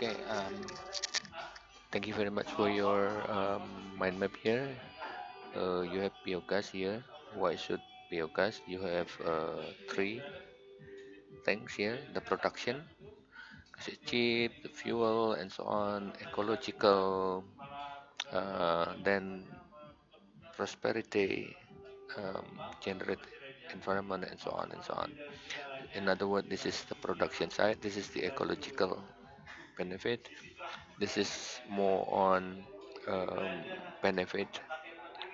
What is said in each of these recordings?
Okay, um, thank you very much for your um, mind map here. Uh, you have biogas here. Why should biogas? You have uh, three things here: the production, 'cause it's cheap, the fuel, and so on. Ecological, uh, then prosperity, um, generate environment, and so on and so on. In other words, this is the production side. This is the ecological benefit. This is more on um, benefit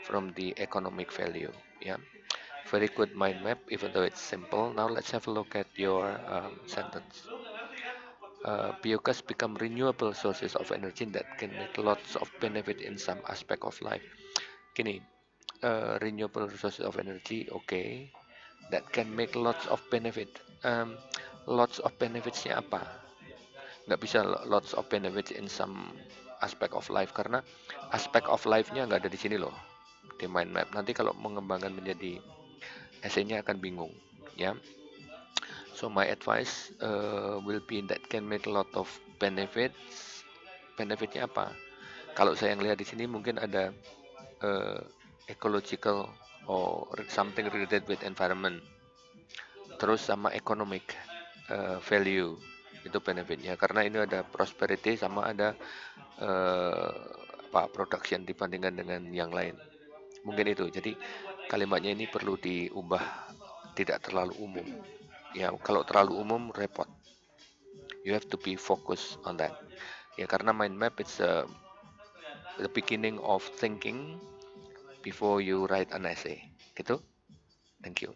from the economic value. Yeah, very good mind map, even though it's simple. Now let's have a look at your um, sentence. Uh, biogas become renewable sources of energy that can make lots of benefit in some aspect of life. Gini, uh, renewable sources of energy, okay, that can make lots of benefit. Um, lots of benefitsnya apa? Nggak bisa lots of benefits in some aspect of life karena aspect of life-nya nggak ada di sini loh di mind map. Nanti kalau mengembangkan menjadi esainya akan bingung, ya. So my advice uh, will be that can make a lot of benefits. Benefitnya apa? Kalau saya yang lihat di sini mungkin ada uh, ecological or something related with environment. Terus sama economic uh, value itu benefitnya karena ini ada prosperity sama ada uh, apa production dibandingkan dengan yang lain. Mungkin itu. Jadi kalimatnya ini perlu diubah tidak terlalu umum. Ya, kalau terlalu umum repot. You have to be focused on that. Ya, karena mind map it's a, the beginning of thinking before you write an essay. Gitu. Thank you.